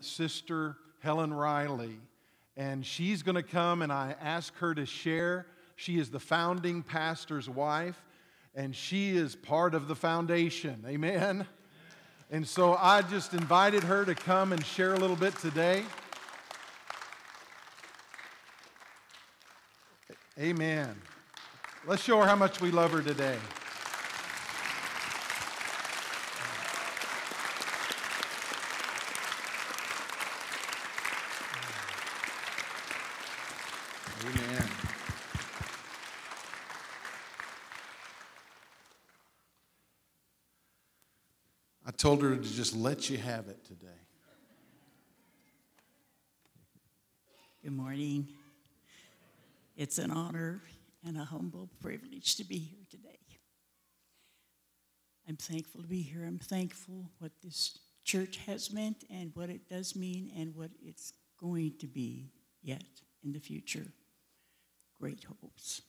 Sister Helen Riley, and she's going to come and I ask her to share. She is the founding pastor's wife, and she is part of the foundation. Amen. And so I just invited her to come and share a little bit today. Amen. Let's show her how much we love her today. Amen. I told her to just let you have it today. Good morning. It's an honor and a humble privilege to be here today. I'm thankful to be here. I'm thankful what this church has meant and what it does mean and what it's going to be yet in the future. Great hopes.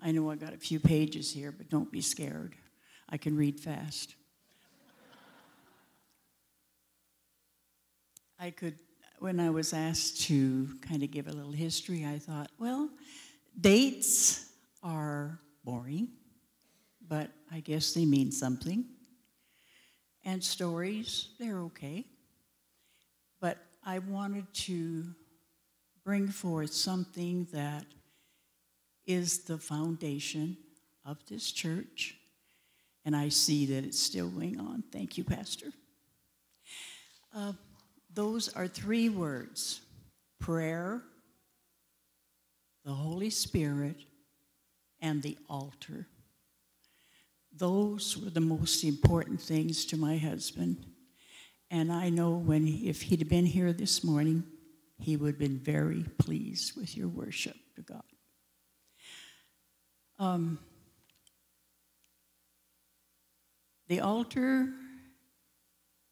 I know I got a few pages here, but don't be scared. I can read fast. I could, when I was asked to kind of give a little history, I thought, well, dates are boring, but I guess they mean something. And stories, they're okay. But I wanted to bring forth something that is the foundation of this church. And I see that it's still going on. Thank you, Pastor. Uh, those are three words prayer, the Holy Spirit, and the altar. Those were the most important things to my husband. And I know when if he'd been here this morning, he would have been very pleased with your worship to God. Um, the altar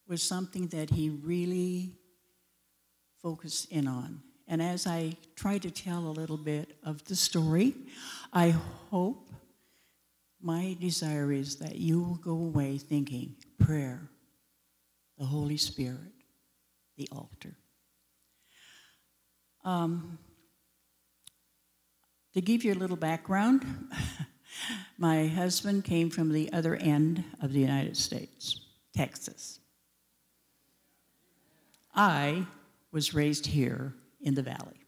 was something that he really focused in on. And as I try to tell a little bit of the story, I hope my desire is that you will go away thinking prayer, the Holy Spirit, the altar. Um, to give you a little background, my husband came from the other end of the United States, Texas. I was raised here in the valley.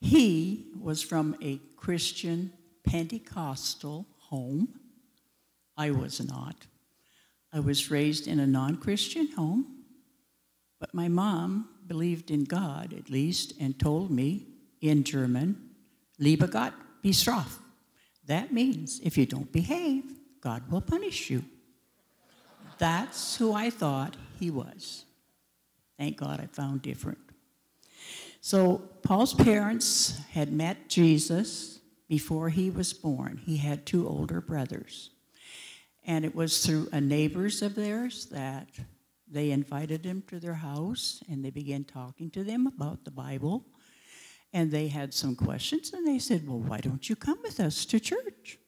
He was from a Christian Pentecostal home. I was not. I was raised in a non Christian home, but my mom believed in God at least and told me in German, Liebe Gott, bestraft. That means if you don't behave, God will punish you. That's who I thought he was. Thank God I found different. So, Paul's parents had met Jesus before he was born. He had two older brothers. And it was through a neighbors of theirs that they invited him to their house and they began talking to them about the Bible. And they had some questions and they said, Well, why don't you come with us to church?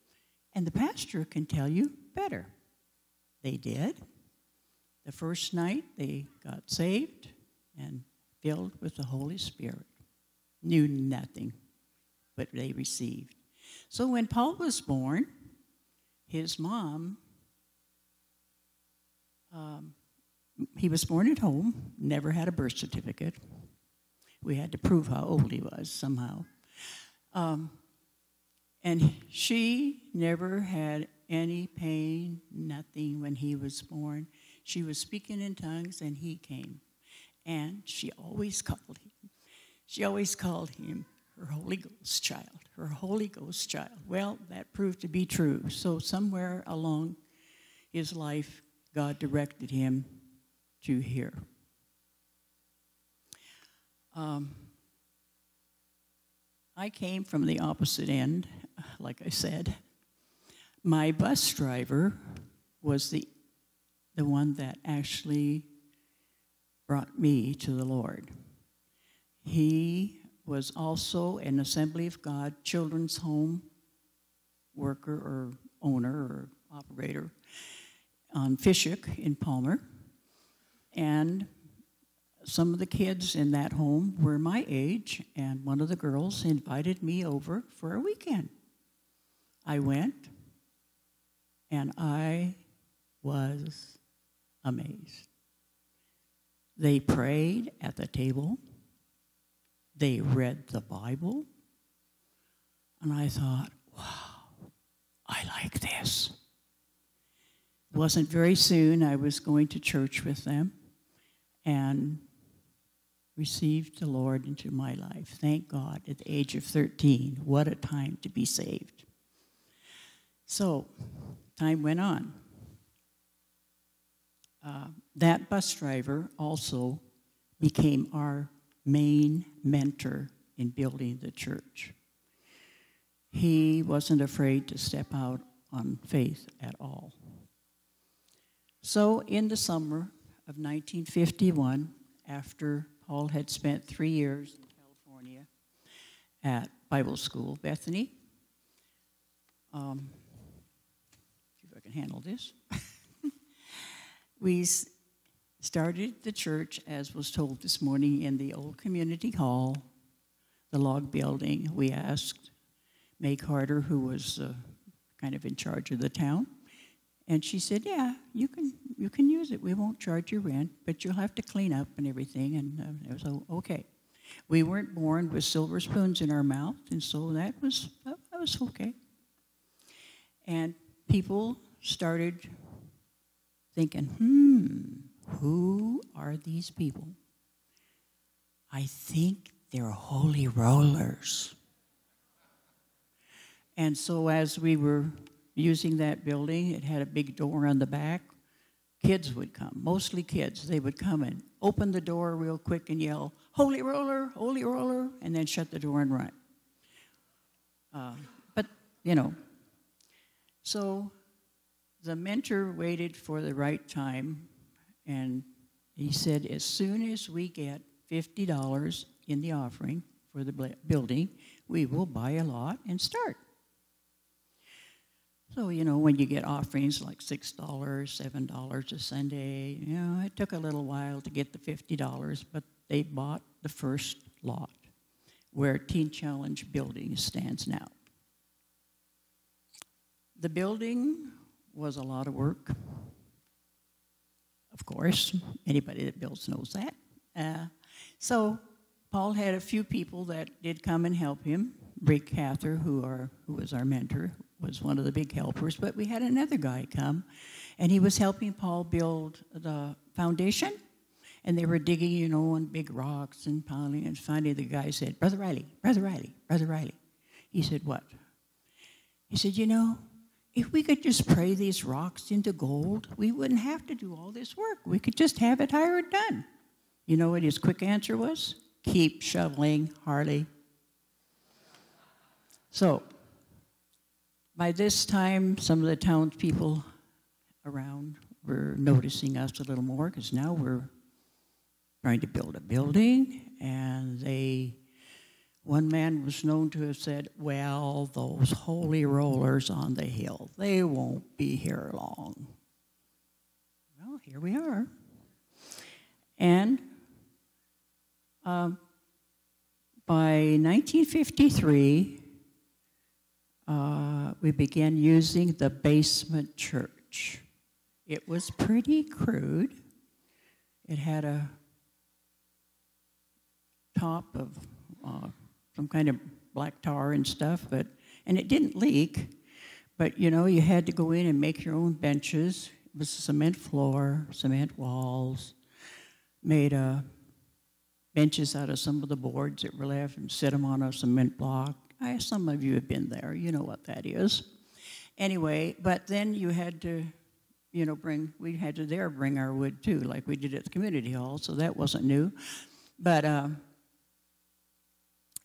And the pastor can tell you better. They did. The first night they got saved and filled with the Holy Spirit. Knew nothing, but they received. So when Paul was born, his mom, um, he was born at home, never had a birth certificate. We had to prove how old he was somehow. Um, and she never had any pain, nothing when he was born. She was speaking in tongues and he came. And she always called him, she always called him her Holy Ghost child, her Holy Ghost child. Well, that proved to be true. So, somewhere along his life, God directed him to here. Um, I came from the opposite end, like I said. My bus driver was the, the one that actually brought me to the Lord. He was also an Assembly of God children's home worker or owner or operator on Fishhook in Palmer. And some of the kids in that home were my age, and one of the girls invited me over for a weekend. I went, and I was amazed. They prayed at the table, they read the Bible, and I thought, wow, I like this. It wasn't very soon I was going to church with them and received the Lord into my life. Thank God at the age of 13. What a time to be saved. So, time went on. Uh, that bus driver also became our main mentor in building the church. He wasn't afraid to step out on faith at all. So, in the summer of 1951, after Paul had spent three years in California at Bible School, Bethany, um, see if I can handle this. we started the church, as was told this morning, in the old community hall, the log building. We asked May Carter, who was uh, kind of in charge of the town, and she said, "Yeah, you can you can use it. We won't charge you rent, but you'll have to clean up and everything." And uh, it was okay. We weren't born with silver spoons in our mouth, and so that was that was okay. And people started thinking, "Hmm, who are these people?" I think they're holy rollers. And so as we were using that building. It had a big door on the back. Kids would come, mostly kids. They would come and open the door real quick and yell, Holy roller, holy roller, and then shut the door and run. Uh, but, you know, so the mentor waited for the right time and he said, as soon as we get $50 in the offering for the building, we will buy a lot and start. So, you know, when you get offerings like $6, $7 a Sunday, you know, it took a little while to get the $50, but they bought the first lot where Teen Challenge building stands now. The building was a lot of work. Of course, anybody that builds knows that. Uh, so Paul had a few people that did come and help him. Rick Cather, who, are, who was our mentor, was one of the big helpers, but we had another guy come, and he was helping Paul build the foundation. And they were digging, you know, on big rocks and piling. And finally, the guy said, Brother Riley, Brother Riley, Brother Riley. He said, What? He said, You know, if we could just pray these rocks into gold, we wouldn't have to do all this work. We could just have it hired done. You know what his quick answer was? Keep shoveling, Harley. So by this time, some of the townspeople around were noticing us a little more because now we're trying to build a building, and they, one man was known to have said, "Well, those holy rollers on the hill, they won't be here long." Well, here we are, and um, by 1953 uh, we began using the basement church. It was pretty crude. It had a top of uh, some kind of black tar and stuff, but and it didn't leak. But you know, you had to go in and make your own benches. It was cement floor, cement walls, made uh, benches out of some of the boards that were left and set them on a cement block. I, some of you have been there. You know what that is. Anyway, but then you had to, you know, bring, we had to there bring our wood too, like we did at the community hall, so that wasn't new. But uh,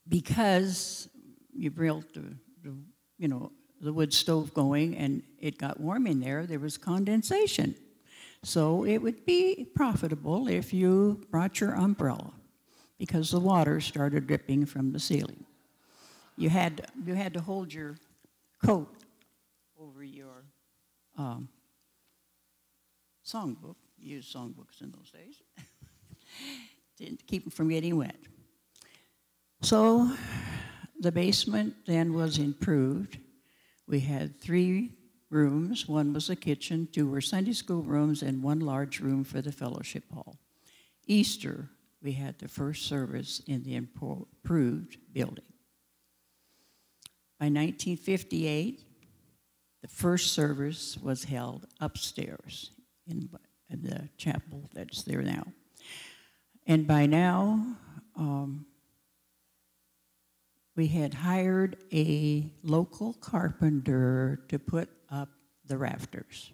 because you built the, the, you know, the wood stove going and it got warm in there, there was condensation. So it would be profitable if you brought your umbrella because the water started dripping from the ceiling you had you had to hold your coat over your um, songbook. You used songbooks in those days. didn't keep them from getting wet. So the basement then was improved. We had three rooms. One was a kitchen, two were Sunday school rooms, and one large room for the fellowship hall. Easter, we had the first service in the improved building. By 1958, the first service was held upstairs in, in the chapel that's there now. And by now, um, we had hired a local carpenter to put up the rafters.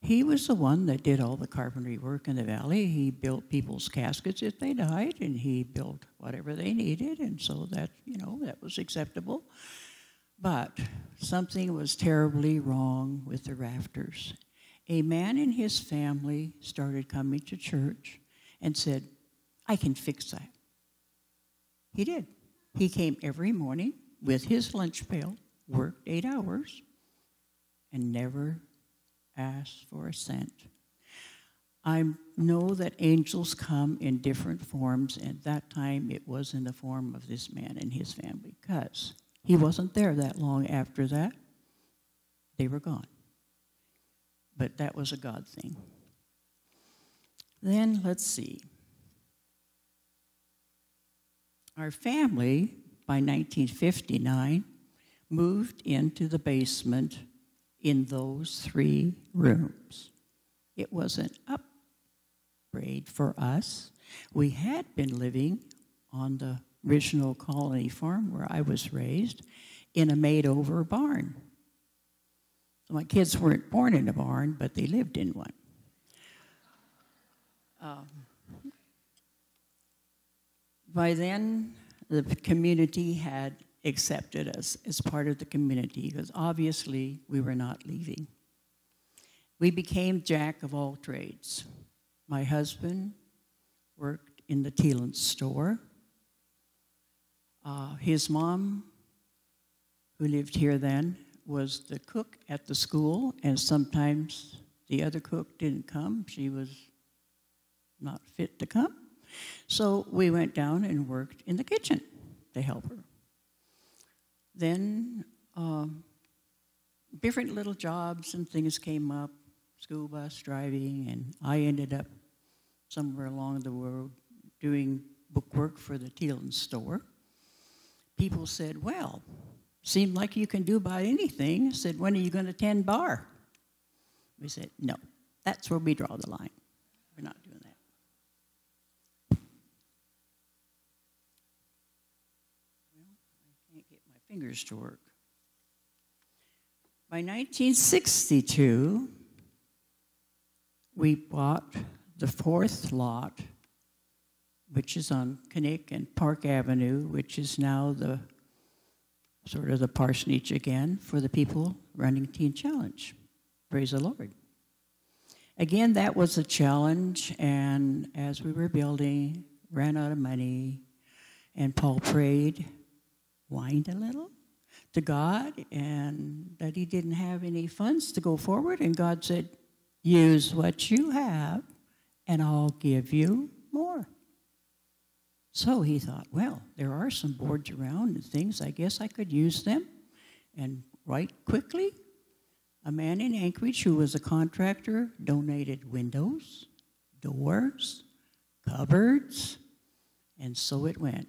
He was the one that did all the carpentry work in the valley. He built people's caskets if they died, and he built whatever they needed, and so that, you know, that was acceptable. But something was terribly wrong with the rafters. A man and his family started coming to church and said, I can fix that. He did. He came every morning with his lunch pail, worked eight hours, and never asked for a cent. I know that angels come in different forms, and that time it was in the form of this man and his family, because he wasn't there that long after that. They were gone. But that was a God thing. Then let's see. Our family, by 1959, moved into the basement in those three rooms. It was an upgrade for us. We had been living on the original colony farm where I was raised in a made over barn. So my kids weren't born in a barn, but they lived in one. Um, by then, the community had accepted us as part of the community because obviously we were not leaving. We became jack of all trades. My husband worked in the Teeland store. Uh, his mom, who lived here then, was the cook at the school, and sometimes the other cook didn't come. She was not fit to come. So we went down and worked in the kitchen to help her. Then um, different little jobs and things came up, school bus driving, and I ended up somewhere along the road doing bookwork for the Teeland store. People said, well, seemed like you can do about anything. I said, when are you going to attend bar? We said, no, that's where we draw the line. We're not doing that. Well, I can't get my fingers to work. By 1962, we bought the fourth lot, which is on Knik and Park Avenue, which is now the sort of the parsonage again for the people running Teen Challenge. Praise the Lord. Again, that was a challenge, and as we were building, ran out of money, and Paul prayed, whined a little to God, and that he didn't have any funds to go forward, and God said, use what you have, and I'll give you more. So he thought, well, there are some boards around and things. I guess I could use them. And right quickly, a man in Anchorage who was a contractor donated windows, doors, cupboards, and so it went.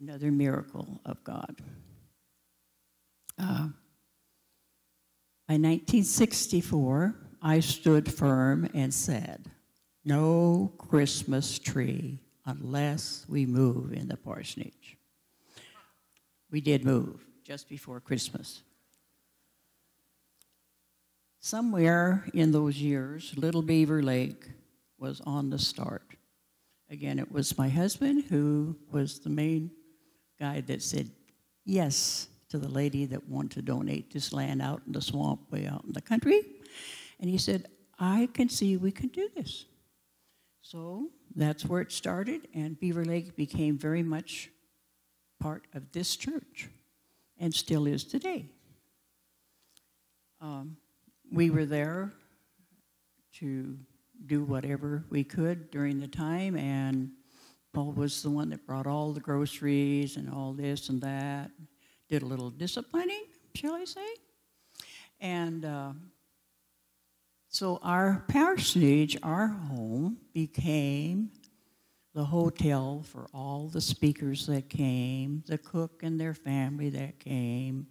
Another miracle of God. Uh, by 1964, I stood firm and said, No Christmas tree unless we move in the parsonage. We did move just before Christmas. Somewhere in those years, Little Beaver Lake was on the start. Again, it was my husband who was the main guy that said yes to the lady that wanted to donate this land out in the swamp way out in the country. And he said, I can see we can do this. So that's where it started, and Beaver Lake became very much part of this church and still is today. Um, we were there to do whatever we could during the time, and Paul was the one that brought all the groceries and all this and that. Did a little disciplining, shall I say? And uh, so our parsonage, our home, became the hotel for all the speakers that came, the cook and their family that came,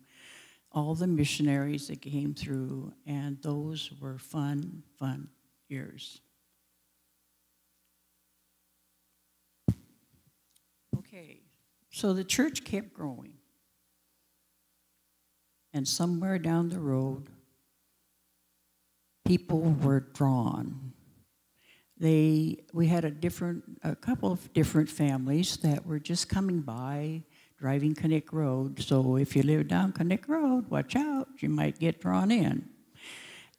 all the missionaries that came through, and those were fun, fun years. Okay, so the church kept growing. And somewhere down the road, people were drawn. They, we had a different, a couple of different families that were just coming by, driving Knik Road. So if you live down Knik Road, watch out, you might get drawn in.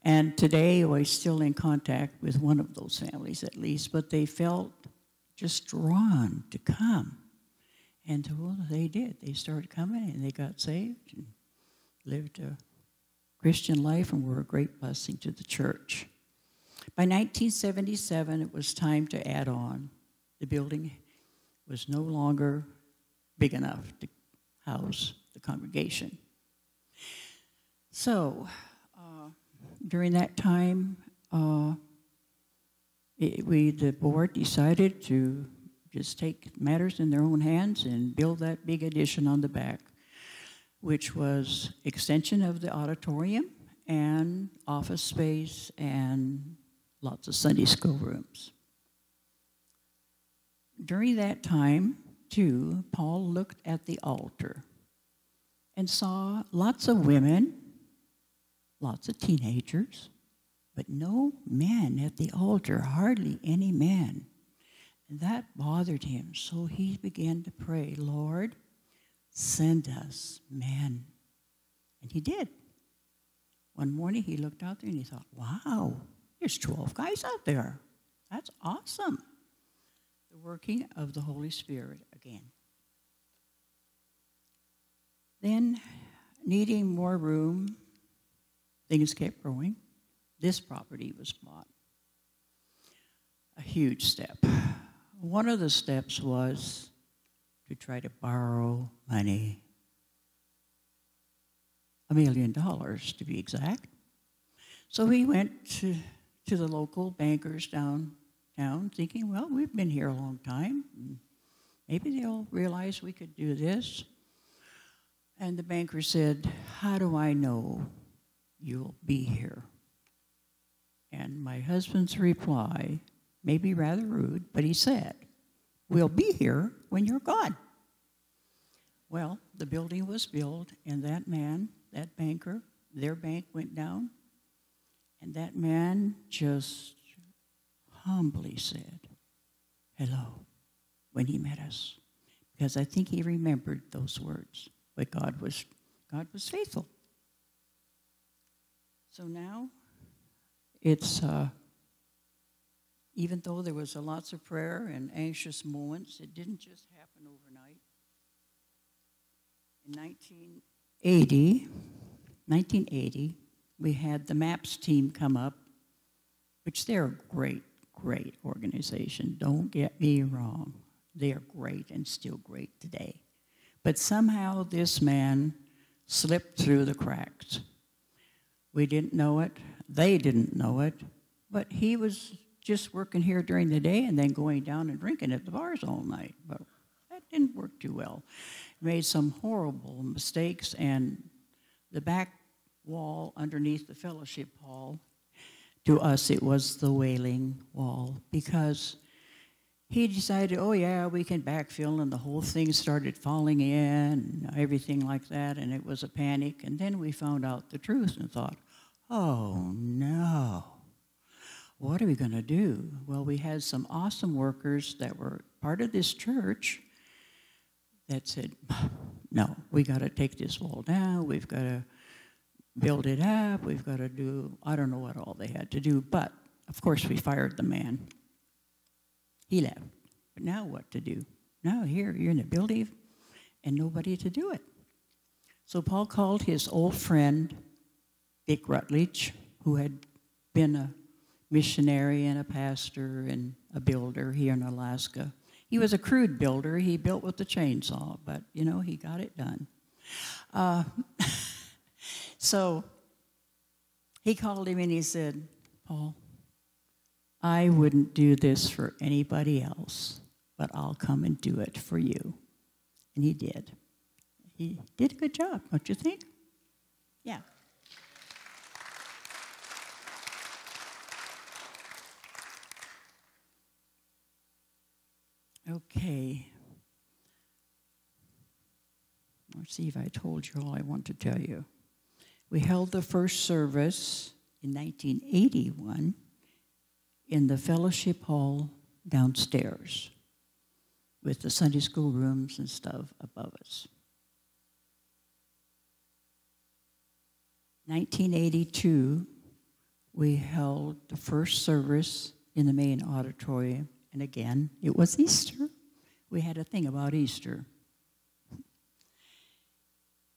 And today we're still in contact with one of those families at least, but they felt just drawn to come. And well, they did. They started coming and they got saved and lived a Christian life and were a great blessing to the church. By 1977, it was time to add on. The building was no longer big enough to house the congregation. So, uh, during that time, uh, it, we, the board decided to just take matters in their own hands and build that big addition on the back which was extension of the auditorium and office space and lots of Sunday school rooms. During that time, too, Paul looked at the altar and saw lots of women, lots of teenagers, but no men at the altar, hardly any men. And that bothered him, so he began to pray, Lord, Send us men. And he did. One morning he looked out there and he thought, wow, there's 12 guys out there. That's awesome. The working of the Holy Spirit again. Then, needing more room, things kept growing. This property was bought. A huge step. One of the steps was to try to borrow money. A million dollars, to be exact. So he went to, to the local bankers downtown, thinking, well, we've been here a long time. Maybe they'll realize we could do this. And the banker said, How do I know you'll be here? And my husband's reply, maybe rather rude, but he said, We'll be here when you're gone. Well, the building was built, and that man, that banker, their bank went down, and that man just humbly said, Hello, when he met us. Because I think he remembered those words. But God was God was faithful. So now it's uh, even though there was a lots of prayer and anxious moments, it didn't just happen overnight. In 1980, 1980, we had the MAPS team come up, which they're a great, great organization. Don't get me wrong. They are great and still great today. But somehow this man slipped through the cracks. We didn't know it. They didn't know it. But he was just working here during the day and then going down and drinking at the bars all night. But that didn't work too well. Made some horrible mistakes, and the back wall underneath the fellowship hall, to us it was the wailing wall because he decided, oh yeah, we can backfill, and the whole thing started falling in, and everything like that, and it was a panic. And then we found out the truth and thought, oh no what are we going to do? Well, we had some awesome workers that were part of this church that said, no, we got to take this wall down. We've got to build it up. We've got to do, I don't know what all they had to do. But, of course, we fired the man. He left. But now what to do? Now here, you're in a building and nobody to do it. So Paul called his old friend, Dick Rutledge, who had been a missionary and a pastor and a builder here in Alaska. He was a crude builder. He built with the chainsaw, but you know, he got it done. Uh, so he called him and he said, Paul, I wouldn't do this for anybody else, but I'll come and do it for you. And he did. He did a good job, don't you think? Yeah. Okay. Let's see if I told you all I want to tell you. We held the first service in 1981 in the fellowship hall downstairs with the Sunday school rooms and stuff above us. 1982, we held the first service in the main auditorium, and again, it was Easter. We had a thing about Easter.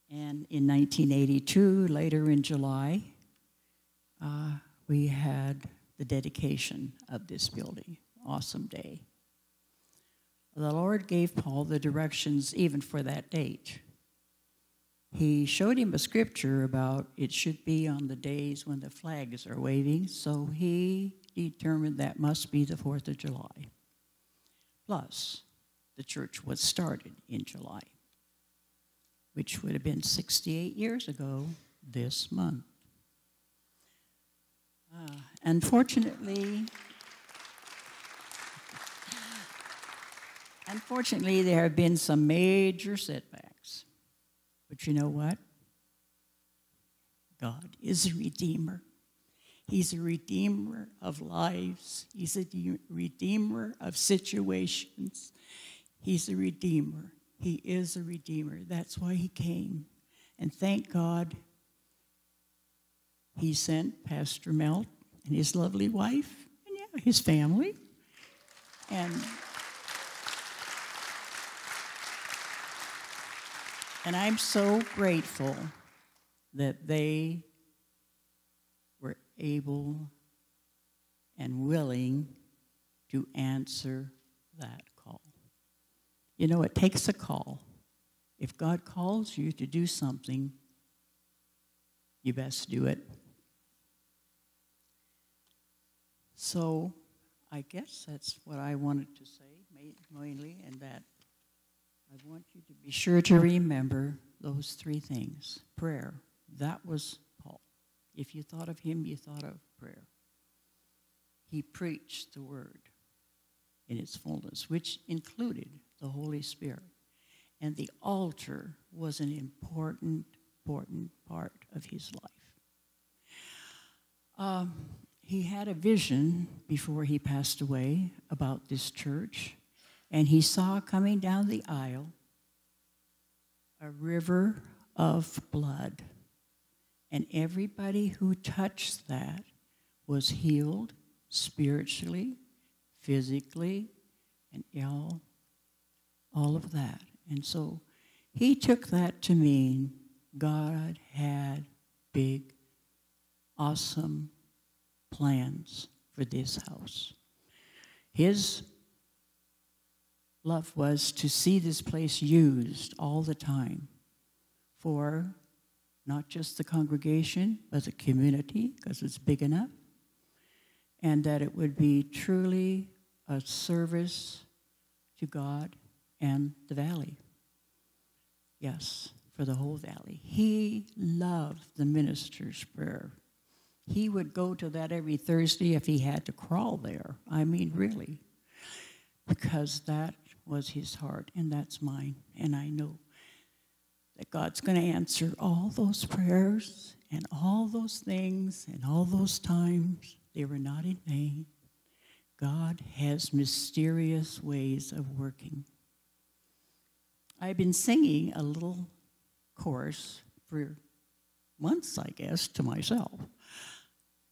And in 1982, later in July, uh, we had the dedication of this building. Awesome day. The Lord gave Paul the directions even for that date. He showed him a scripture about it should be on the days when the flags are waving, so he determined that must be the 4th of July. Plus, the church was started in July, which would have been 68 years ago this month. Uh, unfortunately, unfortunately, there have been some major setbacks. But you know what? God is a redeemer. He's a redeemer of lives. He's a redeemer of situations. He's a redeemer. He is a redeemer. That's why he came. And thank God he sent Pastor Melt and his lovely wife and yeah, his family. And and I'm so grateful that they able and willing to answer that call. You know, it takes a call. If God calls you to do something, you best do it. So I guess that's what I wanted to say mainly, and that I want you to be sure to remember those three things. Prayer, that was. If you thought of him, you thought of prayer. He preached the word in its fullness, which included the Holy Spirit. And the altar was an important, important part of his life. Um, he had a vision before he passed away about this church, and he saw coming down the aisle a river of blood. And everybody who touched that was healed spiritually, physically, and all, all of that. And so he took that to mean God had big, awesome plans for this house. His love was to see this place used all the time for not just the congregation, but the community, because it's big enough, and that it would be truly a service to God and the valley. Yes, for the whole valley. He loved the minister's prayer. He would go to that every Thursday if he had to crawl there. I mean, really. Because that was his heart, and that's mine. And I know that God's going to answer all those prayers and all those things and all those times. They were not in vain. God has mysterious ways of working. I've been singing a little chorus for months, I guess, to myself.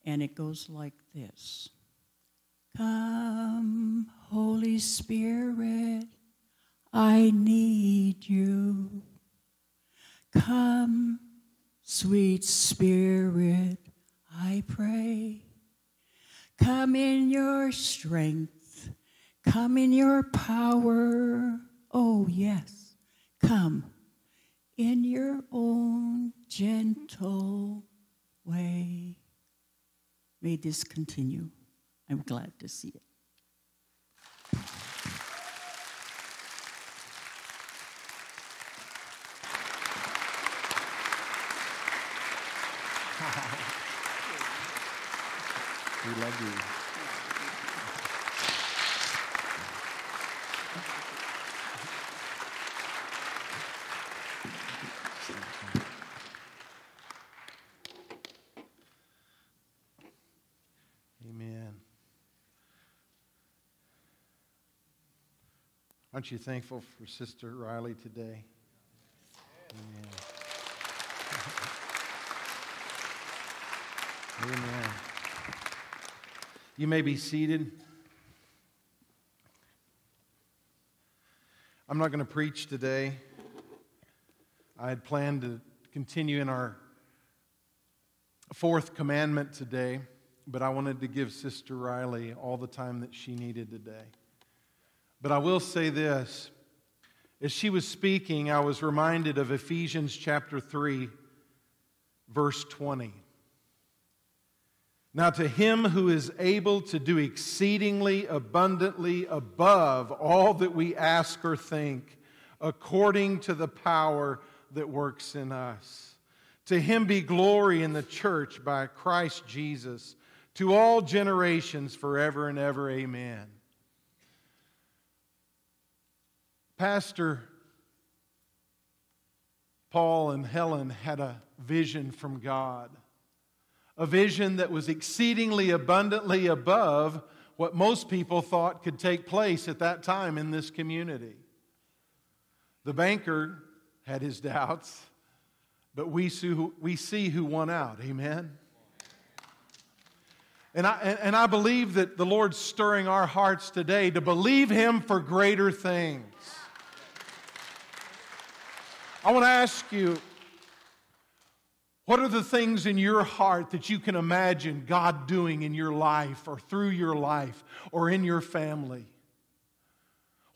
And it goes like this Come, Holy Spirit, I need you. Come, sweet Spirit, I pray. Come in your strength. Come in your power. Oh, yes. Come in your own gentle way. May this continue. I'm glad to see it. We love you. Amen. Aren't you thankful for Sister Riley today? Amen. Amen. You may be seated. I'm not going to preach today. I had planned to continue in our fourth commandment today, but I wanted to give Sister Riley all the time that she needed today. But I will say this as she was speaking, I was reminded of Ephesians chapter 3, verse 20. Now, to him who is able to do exceedingly abundantly above all that we ask or think, according to the power that works in us. To him be glory in the church by Christ Jesus, to all generations forever and ever. Amen. Pastor Paul and Helen had a vision from God a vision that was exceedingly abundantly above what most people thought could take place at that time in this community. The banker had his doubts, but we see who, we see who won out. Amen. And I, and I believe that the Lord's stirring our hearts today to believe Him for greater things. I want to ask you what are the things in your heart that you can imagine God doing in your life or through your life or in your family?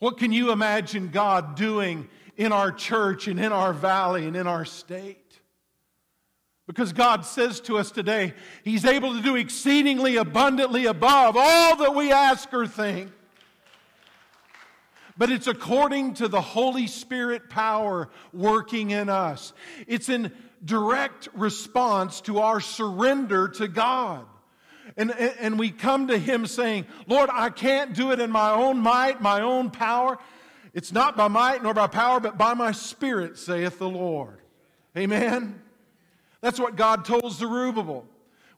What can you imagine God doing in our church and in our valley and in our state? Because God says to us today, He's able to do exceedingly abundantly above all that we ask or think. But it's according to the Holy Spirit power working in us. It's in direct response to our surrender to God. And, and we come to Him saying, Lord, I can't do it in my own might, my own power. It's not by might nor by power, but by my Spirit, saith the Lord. Amen? That's what God told Zerubbabel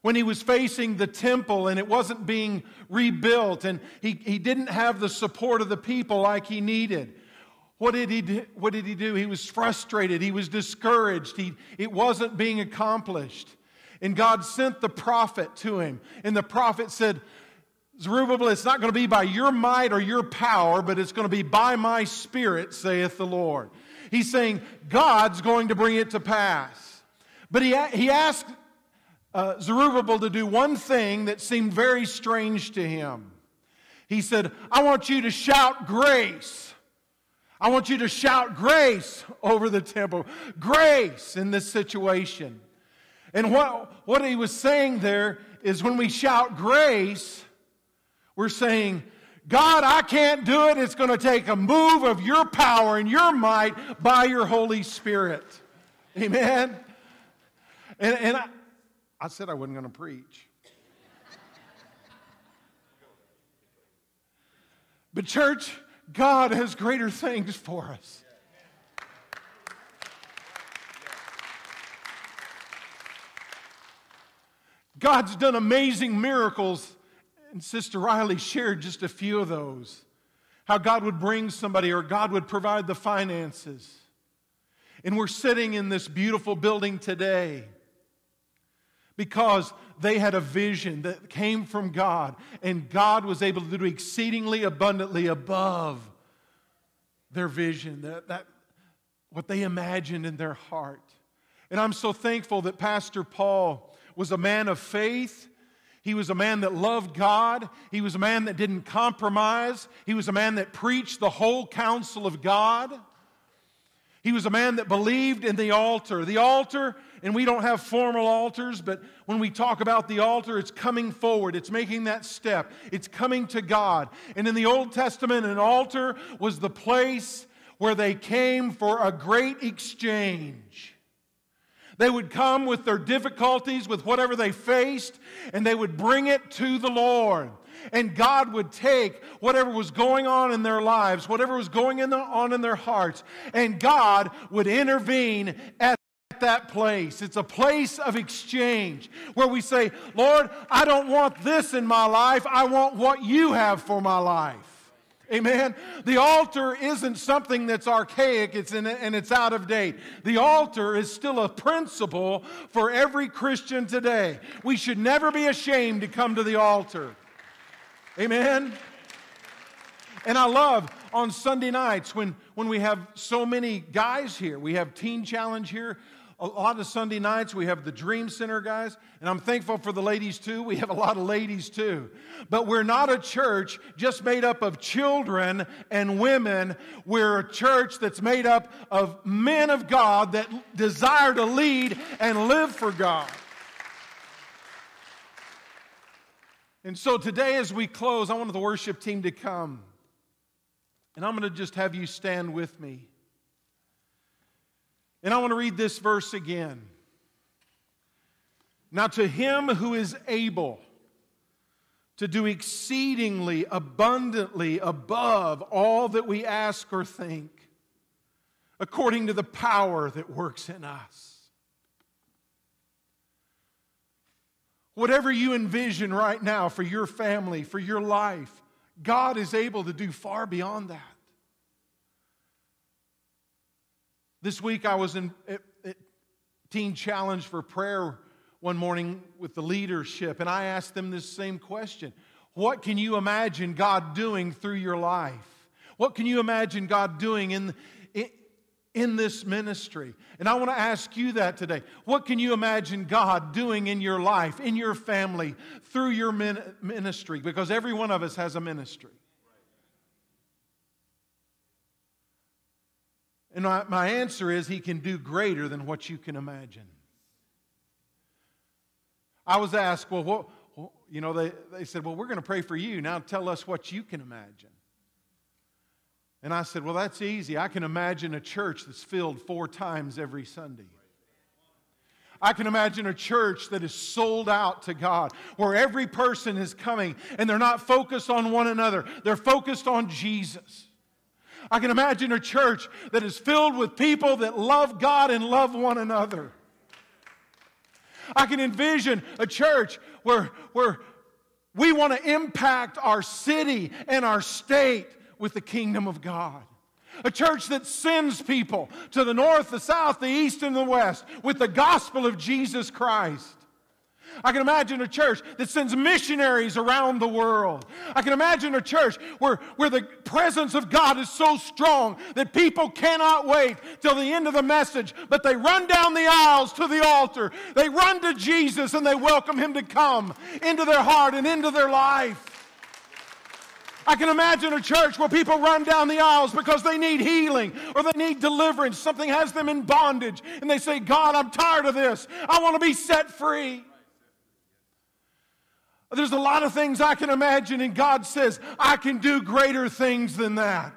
when he was facing the temple and it wasn't being rebuilt and he, he didn't have the support of the people like he needed. What did, he do? what did he do? He was frustrated. He was discouraged. He, it wasn't being accomplished. And God sent the prophet to him. And the prophet said, Zerubbabel, it's not going to be by your might or your power, but it's going to be by my spirit, saith the Lord. He's saying God's going to bring it to pass. But he, he asked uh, Zerubbabel to do one thing that seemed very strange to him. He said, I want you to shout grace. I want you to shout grace over the temple. Grace in this situation. And what, what he was saying there is when we shout grace, we're saying, God, I can't do it. It's going to take a move of your power and your might by your Holy Spirit. Amen. And, and I, I said I wasn't going to preach. But, church, God has greater things for us. God's done amazing miracles, and Sister Riley shared just a few of those. How God would bring somebody or God would provide the finances. And we're sitting in this beautiful building today because they had a vision that came from God, and God was able to do exceedingly abundantly above their vision, that, that what they imagined in their heart. And I'm so thankful that Pastor Paul was a man of faith. He was a man that loved God. He was a man that didn't compromise. He was a man that preached the whole counsel of God. He was a man that believed in the altar. The altar, and we don't have formal altars, but when we talk about the altar, it's coming forward. It's making that step. It's coming to God. And in the Old Testament, an altar was the place where they came for a great exchange. They would come with their difficulties, with whatever they faced, and they would bring it to the Lord. And God would take whatever was going on in their lives, whatever was going on in their hearts, and God would intervene at that place. It's a place of exchange where we say, Lord, I don't want this in my life. I want what you have for my life. Amen. The altar isn't something that's archaic it's in, and it's out of date. The altar is still a principle for every Christian today. We should never be ashamed to come to the altar. Amen. And I love on Sunday nights when, when we have so many guys here. We have Teen Challenge here a lot of Sunday nights we have the Dream Center guys, and I'm thankful for the ladies too. We have a lot of ladies too. But we're not a church just made up of children and women. We're a church that's made up of men of God that desire to lead and live for God. And so today, as we close, I want the worship team to come. And I'm going to just have you stand with me. And I want to read this verse again. Now, to him who is able to do exceedingly abundantly above all that we ask or think, according to the power that works in us. Whatever you envision right now for your family, for your life, God is able to do far beyond that. This week I was in at, at Teen Challenge for prayer one morning with the leadership, and I asked them this same question What can you imagine God doing through your life? What can you imagine God doing in, in, in this ministry? And I want to ask you that today. What can you imagine God doing in your life, in your family, through your ministry? Because every one of us has a ministry. And my, answer is He can do greater than what you can imagine. I was asked, well, what, you know, they, they said, well, we're going to pray for you. Now tell us what you can imagine. And I said, well, that's easy. I can imagine a church that's filled four times every Sunday. I can imagine a church that is sold out to God, where every person is coming and they're not focused on one another, they're focused on Jesus. I can imagine a church that is filled with people that love God and love one another. I can envision a church where, where we want to impact our city and our state with the kingdom of God. A church that sends people to the north, the south, the east, and the west with the gospel of Jesus Christ. I can imagine a church that sends missionaries around the world. I can imagine a church where, where the presence of God is so strong that people cannot wait till the end of the message, but they run down the aisles to the altar. They run to Jesus and they welcome Him to come into their heart and into their life. I can imagine a church where people run down the aisles because they need healing or they need deliverance. Something has them in bondage. And they say, God, I'm tired of this. I want to be set free. There's a lot of things I can imagine, and God says, I can do greater things than that.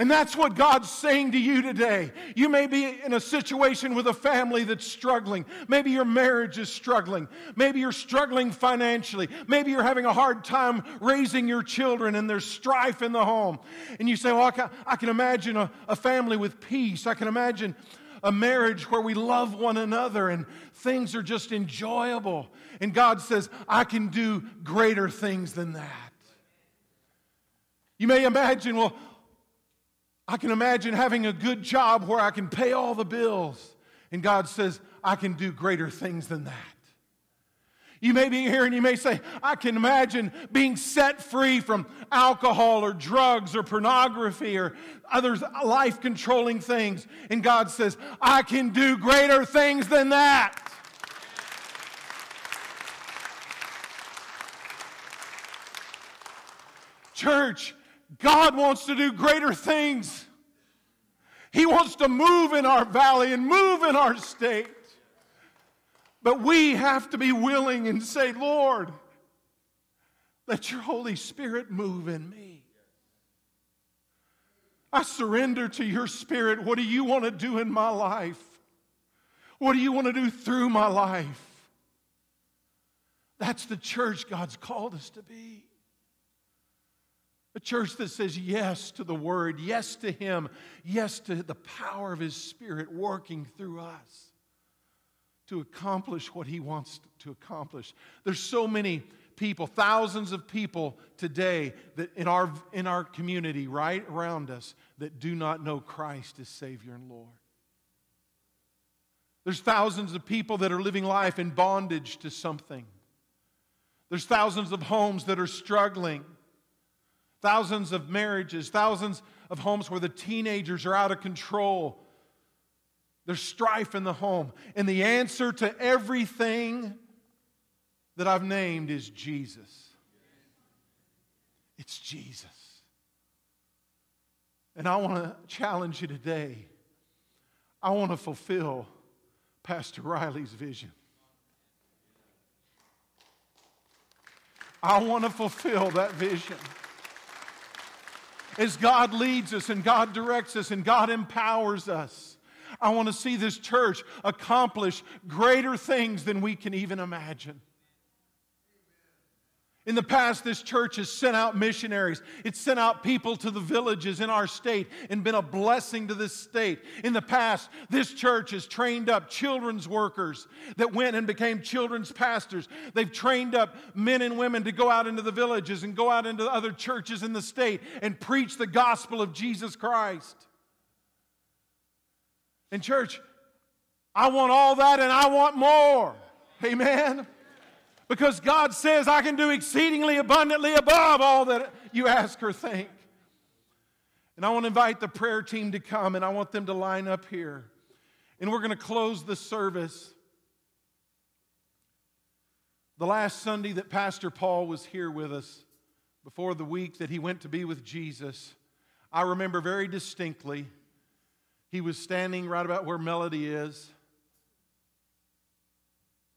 And that's what God's saying to you today. You may be in a situation with a family that's struggling. Maybe your marriage is struggling. Maybe you're struggling financially. Maybe you're having a hard time raising your children and there's strife in the home. And you say, Well, I can, I can imagine a, a family with peace. I can imagine a marriage where we love one another and things are just enjoyable. And God says, I can do greater things than that. You may imagine, well, I can imagine having a good job where I can pay all the bills. And God says, I can do greater things than that. You may be here and you may say, I can imagine being set free from alcohol or drugs or pornography or other life controlling things. And God says, I can do greater things than that. Church, God wants to do greater things. He wants to move in our valley and move in our state. But we have to be willing and say, Lord, let your Holy Spirit move in me. I surrender to your Spirit. What do you want to do in my life? What do you want to do through my life? That's the church God's called us to be. A church that says yes to the Word, yes to Him, yes to the power of His Spirit working through us to accomplish what He wants to accomplish. There's so many people, thousands of people today that in our, in our community right around us that do not know Christ as Savior and Lord. There's thousands of people that are living life in bondage to something. There's thousands of homes that are struggling. Thousands of marriages, thousands of homes where the teenagers are out of control. There's strife in the home. And the answer to everything that I've named is Jesus. It's Jesus. And I want to challenge you today. I want to fulfill Pastor Riley's vision. I want to fulfill that vision. As God leads us and God directs us and God empowers us, I want to see this church accomplish greater things than we can even imagine. In the past, this church has sent out missionaries. It's sent out people to the villages in our state and been a blessing to this state. In the past, this church has trained up children's workers that went and became children's pastors. They've trained up men and women to go out into the villages and go out into other churches in the state and preach the gospel of Jesus Christ. And, church, I want all that and I want more. Amen. Because God says, I can do exceedingly abundantly above all that you ask or think. And I want to invite the prayer team to come and I want them to line up here. And we're going to close the service. The last Sunday that Pastor Paul was here with us, before the week that he went to be with Jesus, I remember very distinctly. He was standing right about where Melody is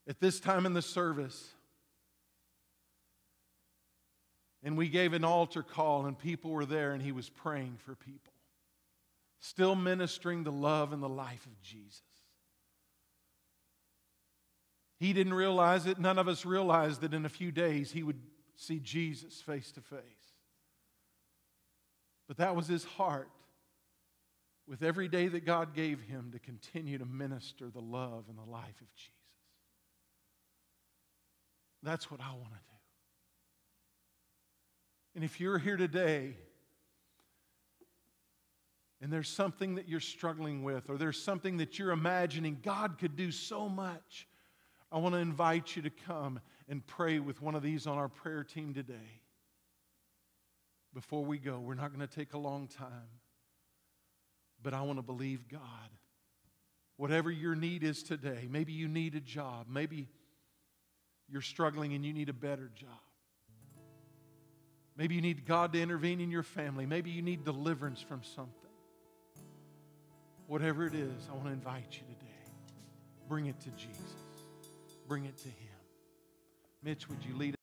at this time in the service. And we gave an altar call, and people were there, and he was praying for people, still ministering the love and the life of Jesus. He didn't realize it. None of us realized that in a few days he would see Jesus face to face. But that was his heart with every day that God gave him to continue to minister the love and the life of Jesus. That's what I want to do. And if you're here today and there's something that you're struggling with, or there's something that you're imagining God could do so much, I want to invite you to come and pray with one of these on our prayer team today. Before we go, we're not going to take a long time, but I want to believe God. Whatever your need is today, maybe you need a job, maybe you're struggling and you need a better job. Maybe you need God to intervene in your family. Maybe you need deliverance from something. Whatever it is, I want to invite you today. Bring it to Jesus, bring it to Him. Mitch, would you lead us?